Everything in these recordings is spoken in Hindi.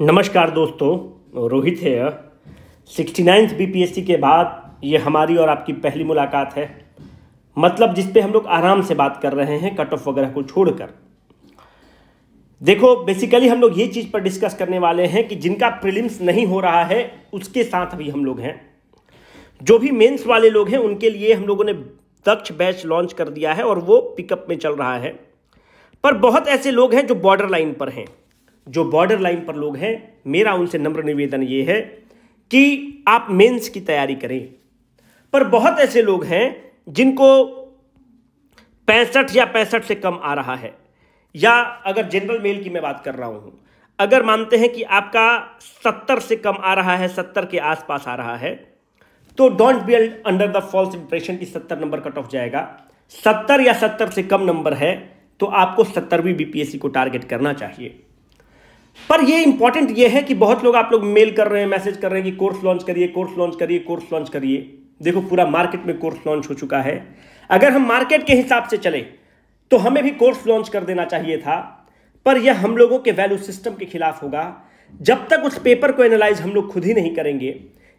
नमस्कार दोस्तों, रोहित है सिक्सटी नाइन्थ बी के बाद ये हमारी और आपकी पहली मुलाकात है। मतलब जिस पे हम लोग आराम से बात कर रहे हैं कट ऑफ़ वगैरह को छोड़कर। देखो बेसिकली हम लोग ये चीज़ पर डिस्कस करने वाले हैं कि जिनका प्रीलिम्स नहीं हो रहा है, उसके साथ भी हम लोग हैं। जो भी मेंस वाले लोग हैं, उनके लिए हम लोगों ने दक्ष बैच लॉन्च कर दिया है और वो पिकअप में चल रहा है। पर बहुत ऐसे लोग हैं जो बॉर्डर लाइन पर हैं। जो बॉर्डर लाइन पर लोग हैं, मेरा उनसे नम्र निवेदन ये है कि आप मेंस की तैयारी करें। पर बहुत ऐसे लोग हैं जिनको पैंसठ या पैंसठ से कम आ रहा है। या अगर जनरल मेल की मैं बात कर रहा हूँ, अगर मानते हैं कि आपका सत्तर से कम आ रहा है, सत्तर के आसपास आ रहा है तो don't be under the false impression की सत्तर नंबर कट ऑफ़ जाएगा। सत्तर या सत्तर से कम नंबर है तो आपको सत्तरवीं बीपीएससी को टारगेट करना चाहिए। पर ये इंपॉर्टेंट ये है कि बहुत लोग आप लोग मेल कर रहे हैं मैसेज कर रहे हैं कि कोर्स लॉन्च करिए कोर्स लॉन्च करिए कोर्स लॉन्च करिए। देखो, पूरा मार्केट में कोर्स लॉन्च हो चुका है। अगर हम मार्केट के हिसाब से चले तो हमें भी कोर्स लॉन्च कर देना चाहिए था। पर यह हम लोगों के वैल्यू सिस्टम के खिलाफ होगा। जब तक उस पेपर को एनालाइज हम लोग खुद ही नहीं करेंगे,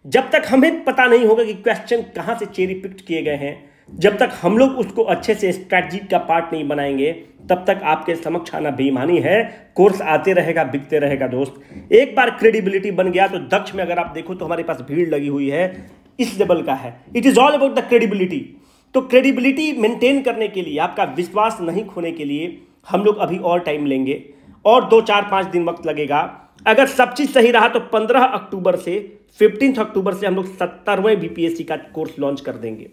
जब तक हमें पता नहीं होगा कि क्वेश्चन कहाँ से चेरी पिक्ट किए गए हैं जब तक हम लोग उसको अच्छे से स्ट्रैटेजी का पार्ट नहीं बनाएँगे, तब तक आपके समक्ष आना बेईमानी है। कोर्स आते रहेगा, बिकते रहेगा दोस्त। एक बार क्रेडिबिलिटी बन गया तो दक्ष में अगर आप देखो तो हमारे पास भीड़ लगी हुई है। इस लेवल का है। It is all about the credibility तो क्रेडिबिलिटी मेंटेन करने के लिए, आपका विश्वास नहीं खोने के लिए हम लोग अभी और टाइम लेंगे। और दो, चार, पाँच दिन वक्त लगेगा। अगर सब चीज़ सही रहा तो पंद्रह अक्टूबर से फिफ्टींथ अक्टूबर से हम लोग सत्तरवें बीपीएससी का कोर्स लॉन्च कर देंगे।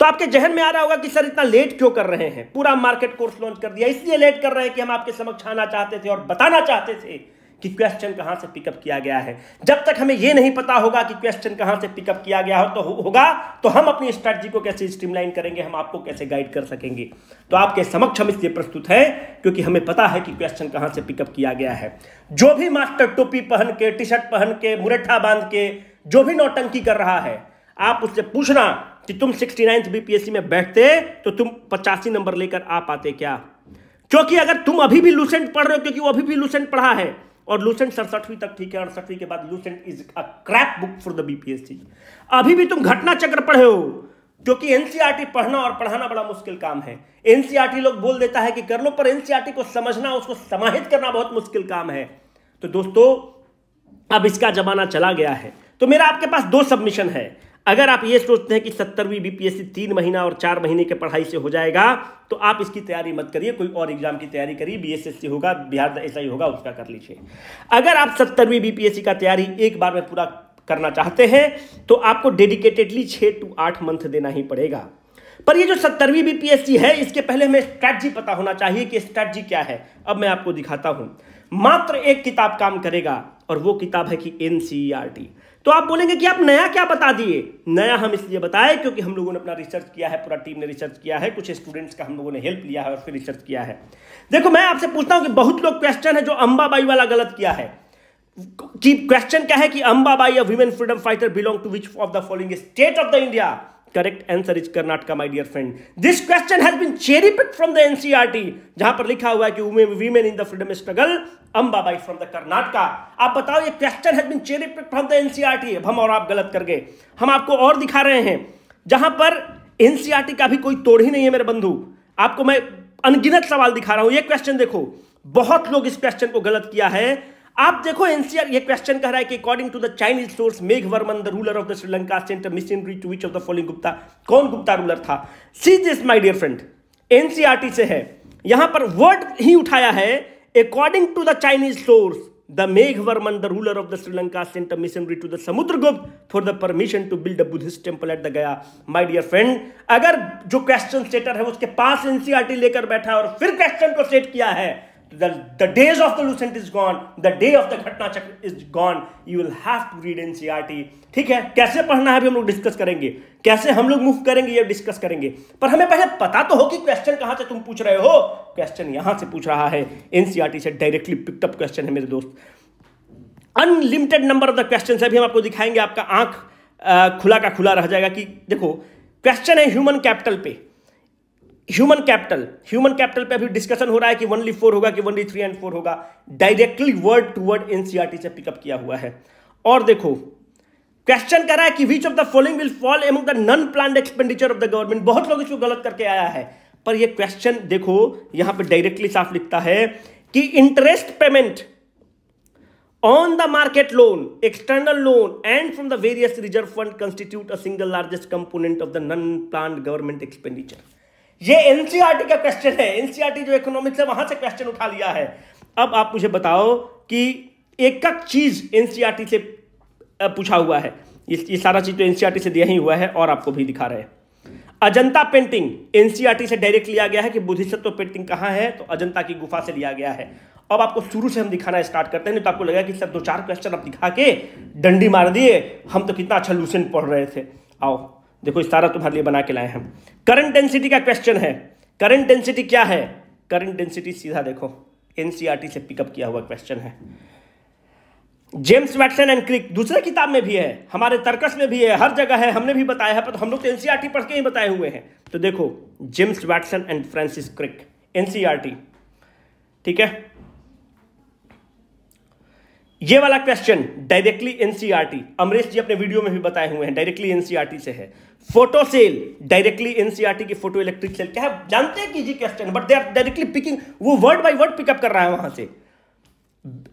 तो आपके जहन में आ रहा होगा कि सर इतना लेट क्यों कर रहे हैं? पूरा मार्केट कोर्स लॉन्च कर दिया। इसलिए लेट कर रहे हैं कि हम आपके समक्ष आना चाहते थे और बताना चाहते थे। कि क्वेश्चन कहाँ से पिकअप किया गया है। जब तक हमें यह नहीं पता होगा कि क्वेश्चन कहाँ से पिकअप किया गया हो तो होगा तो हम अपनी स्ट्रेटजी को कैसे स्ट्रीमलाइन करेंगे, हम आपको कैसे गाइड कर सकेंगे। तो आपके समक्ष हम इसलिए प्रस्तुत है, क्योंकि हमें पता है कि क्वेश्चन कहाँ से पिकअप किया गया है। जो भी मास्टर टोपी पहन के टी शर्ट पहन के मुरठा बाँध के, जो भी नौटंकी कर रहा है, आप उससे पूछना कि तुम सिक्सटी नाइन्थ बीपीएससी में बैठते तो तुम पचासी नंबर लेकर आ पाते क्या? क्योंकि अगर तुम अभी भी लूसेंट पढ़ रहे हो, क्योंकि वो अभी भी लूसेंट पढ़ा है और लूसेंट सड़सठवीं तक ठीक है, अड़सठवीं के बाद Lucent is a crap book for the BPSC अभी भी तुम घटना चक्र पढ़े हो क्योंकि एनसीआरटी पढ़ना और पढ़ाना बड़ा मुश्किल काम है। एनसीआरटी लोग बोल देता है कि कर लो, पर एनसीआरटी को समझना, उसको समाहित करना बहुत मुश्किल काम है। तो दोस्तों, अब इसका जमाना चला गया है। तो मेरा आपके पास दो सबमिशन है। अगर आप ये सोचते हैं कि सत्तरवीं बीपीएससी तीन महीना और चार महीने के पढ़ाई से हो जाएगा तो आप इसकी तैयारी मत करिए, कोई और एग्ज़ाम की तैयारी करिए बीएसएससी होगा, बिहार ऐसा ही होगा, उसका कर लीजिए। अगर आप सत्तरवीं बीपीएससी का तैयारी एक बार में पूरा करना चाहते हैं तो आपको डेडिकेटेडली छः टू आठ मंथ देना ही पड़ेगा। पर ये जो सत्तरवीं बीपीएससी है, इसके पहले हमें स्ट्रैटी पता होना चाहिए कि स्ट्रैटी क्या है। अब मैं आपको दिखाता हूँ। मात्र एक किताब काम करेगा, और वो किताब है कि एनसीईआरटी तो आप बोलेंगे कि आप नया क्या बता दिए? नया हम इसलिए बताए क्योंकि हम लोगों ने अपना रिसर्च किया है, पूरा टीम ने रिसर्च किया है, कुछ स्टूडेंट्स का हम लोगों ने हेल्प लिया है और फिर रिसर्च किया है। देखो, मैं आपसे पूछता हूँ कि बहुत लोग क्वेश्चन है जो अंबाबाई वाला गलत किया है। कि क्वेश्चन क्या है कि Ambabai a women freedom fighter belong to which of the following state of the India correct answer is Karnataka my dear friend this question has been cherry picked from the NCERT जहाँ पर लिखा हुआ है कि women in the freedom struggle Ambabai from the Karnataka आप बताओ, ये question has been cherry picked from the NCERT हम और आप गलत कर गए। हम आपको और दिखा रहे हैं, जहाँ पर एनसीईआरटी का भी कोई तोड़ ही नहीं है मेरे बंधु। आपको मैं अनगिनत सवाल दिखा रहा हूँ। ये क्वेश्चन देखो, बहुत लोग इस क्वेश्चन को गलत किया है। आप देखो एनसीआर, ये क्वेश्चन कह रहा है कि according to the Chinese source Megh Varman the ruler of the Sri Lanka sent missionary to which of the following Gupta कौन गुप्ता रूलर था? See this my dear friend NCERT से है। यहाँ पर वर्ड ही उठाया है according to the Chinese source the Megh Varman the ruler of the Sri Lanka sent missionary to the Samudragupta for the permission to build a Buddhist temple at the गया माय डियर फ्रेंड अगर जो क्वेश्चन सेटर है, उसके पास एनसीआरटी लेकर बैठा और फिर क्वेश्चन को सेट किया है the, the days of the lucent is gone the day of the घटना चक्र is gone. You will have to read NCERT ठीक है? कैसे पढ़ना है भी हम लोग डिस्कस करेंगे? कैसे हम लोग मूव करेंगे ये डिस्कस करेंगे? पर हमें पहले पता तो हो कि क्वेश्चन कहाँ से तुम पूछ रहे हो। क्वेश्चन यहाँ से पूछ रहा है। एनसीईआरटी से डायरेक्टली पिकअप क्वेश्चन है मेरे दोस्त। Unlimited number of the question है भी हम आपको दिखाएँगे। आपका आँख खुला का खुला रह जाएगा कि देखो क्वेश्चन है ह्यूमन कैपिटल पे। ह्यूमन कैपिटल ह्यूमन कैपिटल पे अभी डिस्कशन हो रहा है कि वनली फोर होगा, कि वनली थ्री एंड फोर होगा। Directly word to word NCERT से पिकअप किया हुआ है। और देखो क्वेश्चन कर रहा है कि which of the following will fall among the non plan expenditure of the government बहुत लोग इसको गलत करके आया है। पर यह क्वेश्चन देखो, यहाँ पे डायरेक्टली साफ़ लिखता है कि interest payment on the market loan external loan and from the various reserve fund constitute a single largest component of the non plan government expenditure ये एनसीआरटी का क्वेश्चन है। एनसीआरटी जो इकोनॉमिक्स है, वहाँ से क्वेश्चन उठा लिया है। अब आप मुझे बताओ कि एक चीज़ एनसीआरटी से पूछा हुआ है। ये सारा चीज़ तो एनसीआरटी से दिया ही हुआ है और आपको भी दिखा रहे हैं। अजंता पेंटिंग एनसीआरटी से डायरेक्ट लिया गया है कि बुद्धिसत्व पेंटिंग कहाँ है तो अजंता की गुफा से लिया गया है। अब आपको शुरू से हम दिखाना स्टार्ट करते हैं, नहीं तो आपको लगेगा कि सर दो चार क्वेश्चन आप दिखा के डंडी मार दिए। हम तो कितना अच्छा लूसेंट पढ़ रहे थे। आओ। देखो इस सारा तुम्हारे लिए बना के लाए हम करंट डेंसिटी का क्वेश्चन है। करंट डेंसिटी क्या है? करंट डेंसिटी सीधा देखो। एनसीआरटी से पिकअप किया हुआ क्वेश्चन है। जेम्स वैटसन एंड क्रिक दूसरे किताब में भी है, हमारे तर्कस में भी है, हर जगह है, हमने भी बताया है, पर हम लोग तो एनसीआरटी पढ़ के ही बताए हुए हैं। तो देखो James Watson and Francis Crick NCERT ठीक है? ये वाला question directly NCERT Amrish ji अपने वीडियो में भी बताए हुए हैं डायरेक्टली एनसीआरटी से है। फ़ोटो सेल डायरेक्टली एनसीआरटी की फ़ोटो इलेक्ट्रिक सेल क्या है जानते हैं कि जी question but they are directly picking वो वर्ड बाय वर्ड पिकअप कर रहा है वहाँ से।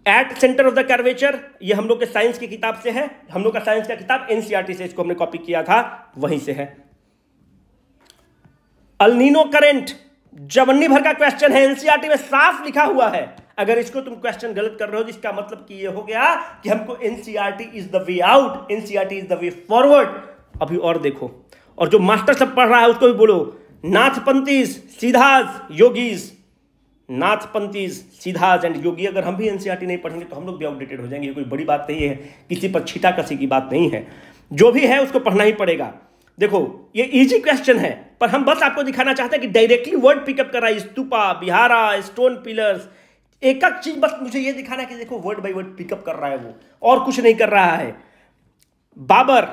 At centre of the curvature ये हम लोग के साइंस की किताब से है। हम लोग का साइंस का किताब एनसीआरटी से इसको हमने कॉपी किया था, वहीं से है। अल्नीनो करेंट जवन्नी भर का क्वेश्चन है। एनसीआरटी में साफ़ लिखा हुआ है। अगर इसको तुम क्वेश्चन गलत कर रहे हो तो इसका मतलब कि ये हो गया कि हमको NCERT is the way out NCERT is the way forward अभी और देखो। और जो मास्टर सब पढ़ रहा है उसको भी बोलो नाथपंथीज सीधाज योगीज नाथपंथीज सीधाज एंड योगी। अगर हम भी एनसीआरटी नहीं पढ़ेंगे तो हम लोग भी आउटडेटेड हो जाएँगे। कोई बड़ी बात नहीं है, किसी पर छिटा कसी की बात नहीं है। जो भी है उसको पढ़ना ही पड़ेगा। देखो, ये इजी क्वेश्चन है, पर हम बस आपको दिखाना चाहते हैं कि डायरेक्टली वर्ड पिकअप कर रहा है स्तूपा बिहारा स्टोन पिलर्स एक एक चीज़ बस मुझे ये दिखाना है कि देखो वर्ड बाय वर्ड पिकअप कर रहा है वो, और कुछ नहीं कर रहा है। Babur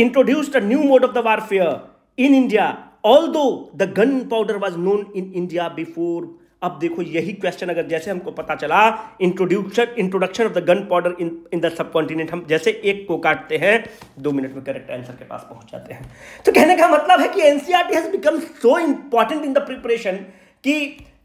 new mode of the warfare in India although the gun powder was known in India before अब देखो, यही क्वेश्चन अगर जैसे हमको पता चला introduction introduction of the gun powder in in the subcontinent हम जैसे एक को काटते हैं, दो मिनट में करेक्ट आंसर के पास पहुँच जाते हैं। तो कहने का मतलब है कि NCERT has become so important in the preparation कि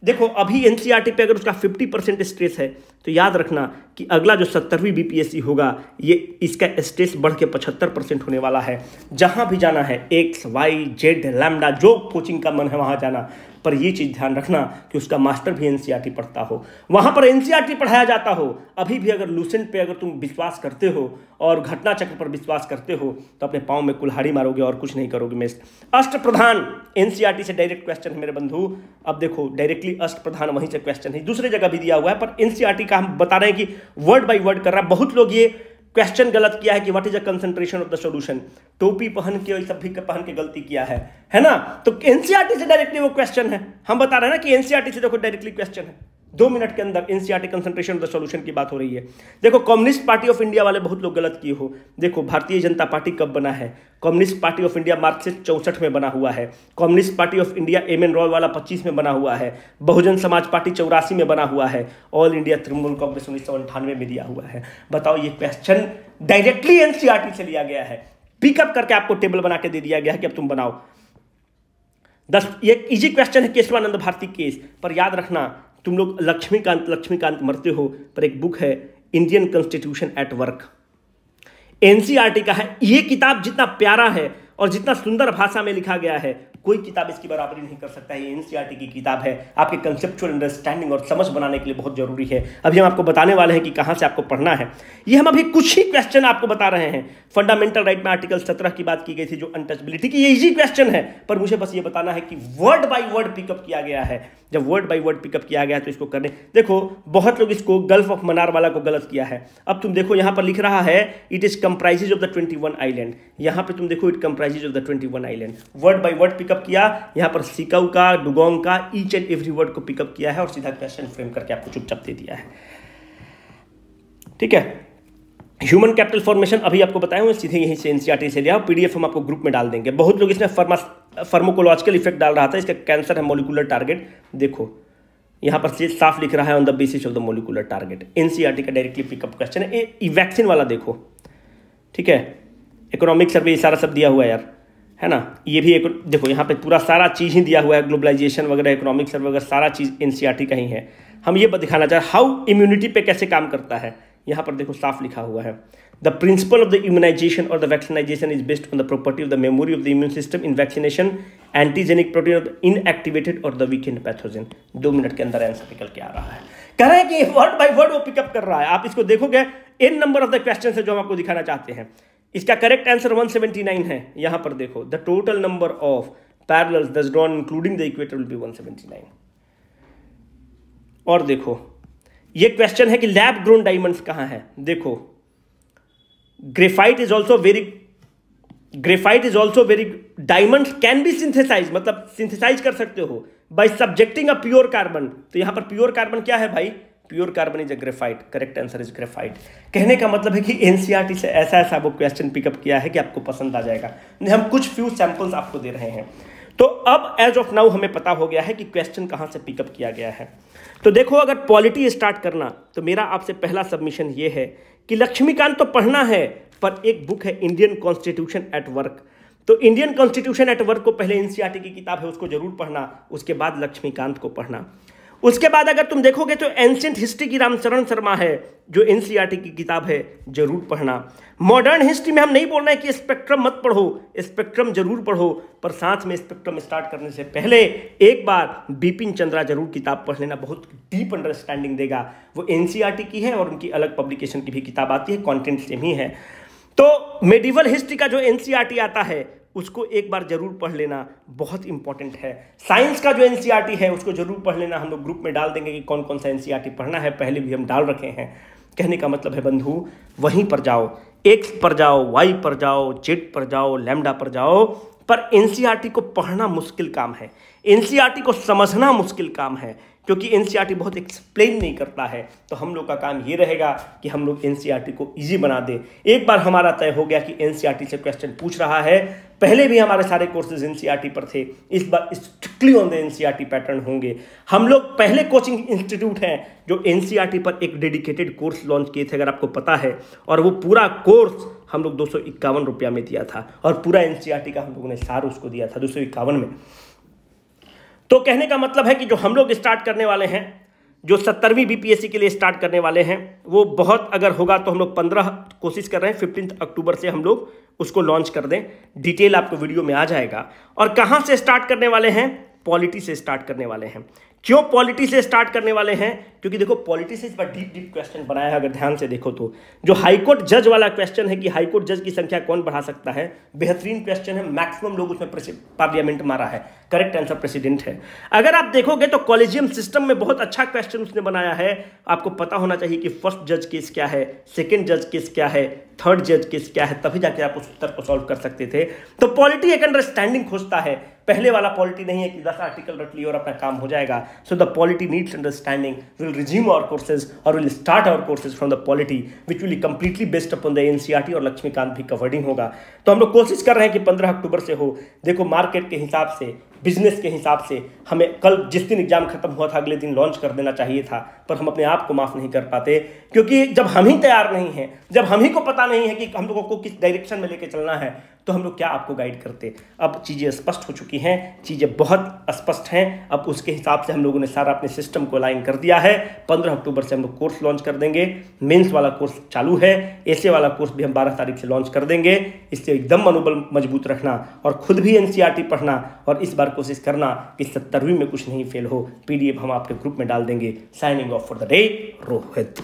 देखो, अभी एनसीआरटी पे अगर उसका 50 परसेंट स्ट्रेस है तो याद रखना कि अगला जो सत्तरवीं बीपीएससी होगा, ये इसका स्ट्रेस बढ़ के पचहत्तर परसेंट होने वाला है। जहाँ भी जाना है एक्स वाई जेड लैमडा जो कोचिंग का मन है, वहाँ जाना। पर ये चीज़ ध्यान रखना कि उसका मास्टर भी एनसीईआरटी पढ़ता हो। वहाँ पर एनसीईआरटी पढ़ाया जाता हो। अभी भी अगर लूसेंट पे अगर तुम विश्वास करते हो और घटना चक्र पर विश्वास करते हो तो अपने पाँव में कुल्हाड़ी मारोगे और कुछ नहीं करोगे मैं अष्ट प्रधान एनसीईआरटी से डायरेक्ट क्वेश्चन है मेरे बंधु। अब देखो डायरेक्टली अष्ट प्रधान वहीं से क्वेश्चन है। दूसरी जगह भी दिया हुआ है, पर एनसीईआरटी का हम बता रहे हैं कि वर्ड बाई वर्ड कर रहा है। बहुत लोग ये क्वेश्चन गलत किया है कि what is a concentration of the solution टोपी पहन के और सब भी पहन के गलती किया है है ना? तो एनसीआरटी से डायरेक्टली वो क्वेश्चन है। हम बता रहे हैं ना कि एनसीआरटी से देखो डायरेक्टली क्वेश्चन है। दो मिनट के अंदर एनसीआरटी कंसंट्रेशन द सॉल्यूशन की बात हो रही है। देखो कम्युनिस्ट पार्टी ऑफ़ इंडिया वाले बहुत लोग गलत किए हो। देखो, भारतीय जनता पार्टी कब बना है? Communist Party of India Marxist चौसठ में बना हुआ है। Communist Party of India M N Roy वाला पच्चीस में बना हुआ है। बहुजन समाज पार्टी चौरासी में बना हुआ है। ऑल इंडिया तृणमूल कांग्रेस उन्नीस सौ अंठानवे में दिया हुआ है। बताओ, ये क्वेश्चन डायरेक्टली एनसीआरटी से लिया गया है। पिकअप करके आपको टेबल बना के दे दिया गया है कि अब तुम बनाओ। दस, ये इजी क्वेश्चन है, केशवानंद भारती केस पर याद रखना तुम लोग लक्ष्मीकांत लक्ष्मीकांत मरते हो, पर एक बुक है Indian Constitution at work NCERT का है, ये किताब जितना प्यारा है और जितना सुंदर भाषा में लिखा गया है कोई किताब इसकी बराबरी नहीं कर सकता है ये एनसीईआरटी की किताब है। आपके कंसेप्चुअल अंडरस्टैंडिंग और समझ बनाने के लिए बहुत ज़रूरी है। अभी हम आपको बताने वाले हैं कि कहाँ से आपको पढ़ना है। ये हम अभी कुछ ही क्वेश्चन आपको बता रहे हैं। फंडामेंटल राइट में आर्टिकल सत्रह की बात की गई थी जो अनटचबिलिटी की, ये इजी क्वेश्चन है। पर मुझे बस ये बताना है कि वर्ड बाई वर्ड पिकअप किया गया है। जब वर्ड बाई वर्ड पिकअप किया गया तो इसको करने, देखो, बहुत लोग इसको गल्फ ऑफ़ मनार वाला को गलत किया है। अब तुम देखो, यहाँ पर लिख रहा है it is comprises of the twenty one island यहाँ पर तुम देखो it comprises of the twenty one island word by word pickup किया, यहाँ पर सिकव का डुगोंग का ईच एंड एवरी वर्ड को पिकअप किया है और सीधा क्वेश्चन फ्रेम करके आपको चुपचाप दे दिया है। ठीक है? ह्यूमन कैपिटल फॉर्मेशन अभी आपको बताया हुए सीधे यहीं से एनसीआरटी से लिया। पीडीएफ हम आपको ग्रुप में डाल देंगे। बहुत लोग इसमें फार्मोकोलॉजिकल इफ़ेक्ट डाल रहा था, इसका कैंसर है मोलिकुलर टारगेट देखो, यहाँ पर साफ़ लिख रहा है on the basis of the molecular target NCERT का डायरेक्टली पिकअप क्वेश्चन है। वैक्सीन वाला देखो। ठीक है? इकोनॉमिक सर्वे सारा सब दिया हुआ है यार। है ना? ये भी एक, देखो, यहाँ पे पूरा सारा चीज़ ही दिया हुआ है, ग्लोबलाइजेशन वगैरह, इकोनॉमिक सर्वे वगैरह, सारा चीज़ एनसीईआरटी का ही है। हम ये दिखाना चाह हाउ इम्यूनिटी पे कैसे काम करता है? यहाँ पर देखो, साफ़ लिखा हुआ है। The principle of the immunisation और the vaccinisation is based on the property of the memory of the immune system in vaccination antigenic protein of inactivated और द वीकेंड पैथोजन दो मिनट के अंदर आंसर निकल के आ रहा है। कह रहे हैं कि वर्ड बाई वर्ड वो पिकअप कर रहा है। आप इसको देखोगे in number of the question है जो हम आपको दिखाना चाहते हैं। इसका करेक्ट आंसर 179 है। यहाँ पर देखो the total number of parallels thus drawn including the equator will be 179 और देखो, ये क्वेश्चन है कि लैब ग्रोन डायमंड्स कहाँ है? देखो graphite is also very graphite is also very diamond can be synthesize मतलब सिंथेसाइज कर सकते हो। By subjecting a pure carbon तो यहाँ पर प्योर कार्बन क्या है भाई? Pure carbon is a graphite, correct answer is graphite. कहने का मतलब है कि एनसीईआरटी से ऐसा ऐसा वो क्वेश्चन पिकअप किया है कि आपको पसंद आ जाएगा। हम कुछ फ्यू सैंपल्स आपको दे रहे हैं। तो अब एज ऑफ़ नाउ हमें पता हो गया है कि क्वेश्चन कहाँ से पिकअप किया गया है। तो देखो, अगर पॉलिटी स्टार्ट करना तो मेरा आपसे पहला सबमिशन ये है कि लक्ष्मीकांत तो पढ़ना है, पर एक बुक है इंडियन कॉन्स्टिट्यूशन एट वर्क तो इंडियन कॉन्स्टिट्यूशन एट वर्क को पहले एनसीईआरटी की किताब है, उसको ज़रूर पढ़ना, उसके बाद लक्ष्मीकांत को पढ़ना। उसके बाद अगर तुम देखोगे तो एंशियंट हिस्ट्री की रामचरण शर्मा है, जो एनसीईआरटी की किताब है, ज़रूर पढ़ना। मॉडर्न हिस्ट्री में हम नहीं बोल रहे हैं कि स्पेक्ट्रम मत पढ़ो स्पेक्ट्रम ज़रूर पढ़ो, पर साथ में स्पेक्ट्रम स्टार्ट करने से पहले एक बार बिपिन चंद्रा ज़रूर किताब पढ़ लेना, बहुत डीप अंडरस्टैंडिंग देगा। वो एनसीईआरटी की है और उनकी अलग पब्लिकेशन की भी किताब आती है कॉन्टेंट सेम ही है। तो मेडिवल हिस्ट्री का जो एनसीईआरटी आता है उसको एक बार ज़रूर पढ़ लेना बहुत इंपॉर्टेंट है। साइंस का जो एनसीईआरटी है, उसको ज़रूर पढ़ लेना। हम लोग ग्रुप में डाल देंगे कि कौन कौन सा एनसीईआरटी पढ़ना है, पहले भी हम डाल रखे हैं। कहने का मतलब है, बंधु, वहीं पर जाओ। एक्स पर जाओ वाई पर जाओ जेड पर जाओ लेमडा पर जाओ। पर एनसीईआरटी को पढ़ना मुश्किल काम है। एनसीईआरटी को समझना मुश्किल काम है, क्योंकि एनसीईआरटी बहुत एक्सप्लेन नहीं करता है। तो हम लोग का काम ये रहेगा कि हम लोग एनसीईआरटी को इजी बना दें। एक बार हमारा तय हो गया कि एनसीईआरटी से क्वेश्चन पूछ रहा है पहले भी हमारे सारे कोर्सेज एनसीईआरटी पर थे। इस बार strictly on the NCERT pattern होंगे। हम लोग पहले कोचिंग इंस्टीट्यूट हैं, जो एनसीईआरटी पर एक डेडिकेटेड कोर्स लॉन्च किए थे, अगर आपको पता है। और वो पूरा कोर्स हम लोग दो सौ इक्यावन रुपया में दिया था। और पूरा एनसीईआरटी का हम लोगों ने सार उसको दिया था, दो सौ इक्यावन में। तो कहने का मतलब है कि जो हम लोग स्टार्ट करने वाले हैं, जो सत्तरवीं बीपीएससी के लिए स्टार्ट करने वाले हैं, वो बहुत अगर होगा तो हम लोग पंद्रह कोशिश कर रहे हैं फिफ्टीन अक्टूबर से हम लोग उसको लॉन्च कर दें। डिटेल आपको वीडियो में आ जाएगा। और कहाँ से स्टार्ट करने वाले हैं? पॉलिटी से स्टार्ट करने वाले हैं। क्यों पॉलिटी से स्टार्ट करने वाले हैं? क्योंकि देखो पॉलिटी से इस बार डीप डीप क्वेश्चन बनाया है, अगर ध्यान से देखो तो। जो हाईकोर्ट जज वाला क्वेश्चन है कि हाईकोर्ट जज की संख्या कौन बढ़ा सकता है, बेहतरीन क्वेश्चन है मैक्सिमम लोग उसमें पार्लियामेंट मारा है। करेक्ट आंसर प्रेसिडेंट है। अगर आप देखोगे तो कॉलेजियम सिस्टम में बहुत अच्छा क्वेश्चन उसने बनाया है। आपको पता होना चाहिए कि फ़र्स्ट जज केस क्या है सेकेंड जज केस क्या है थर्ड जज केस क्या है, तभी जाके आप उस उत्तर को सॉल्व कर सकते थे। तो पॉलिटी एक अंडरस्टैंडिंग खोजता है। पहले वाला पॉलिटी नहीं है कि दस आर्टिकल रट लिया और अपना काम हो जाएगा। So the polity needs understanding will resume our courses और will start our courses from the polity which will completely based upon the NCERT और लक्ष्मीकांत भी कवर्डिंग होगा। तो हम लोग कोशिश कर रहे हैं कि पंद्रह अक्टूबर से हो। देखो मार्केट के हिसाब से बिज़नेस के हिसाब से हमें कल जिस दिन एग्ज़ाम खत्म हुआ था, अगले दिन लॉन्च कर देना चाहिए था, पर हम अपने आप को माफ़ नहीं कर पाते। क्योंकि जब हम ही तैयार नहीं हैं, जब हम ही को पता नहीं है कि हम लोगों को किस डायरेक्शन में लेके चलना है तो हम लोग क्या आपको गाइड करते? अब चीज़ें स्पष्ट हो चुकी हैं, चीज़ें बहुत स्पष्ट हैं। अब उसके हिसाब से हम लोगों ने सारा अपने सिस्टम को लाइन कर दिया है। पंद्रह अक्टूबर से हम लोग कोर्स लॉन्च कर देंगे। मेंस वाला कोर्स चालू है। ऐसे वाला कोर्स भी हम बारह तारीख से लॉन्च कर देंगे। इससे एकदम मनोबल मज़बूत रखना और खुद भी एनसीईआरटी पढ़ना और इस बार कोशिश करना कि सत्तरवीं में कुछ नहीं फेल हो। पीडीएफ हम आपके ग्रुप में डाल देंगे। Signing off for the day Rohit